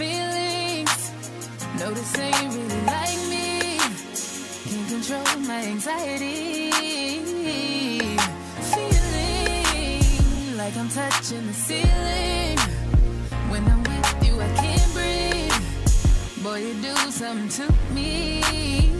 feelings. Notice ain't really like me. Can't control my anxiety. Feeling like I'm touching the ceiling. When I'm with you, I can't breathe. Boy, you do something to me.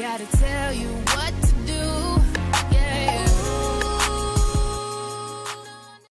gotta tell you what to do.